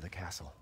to the castle.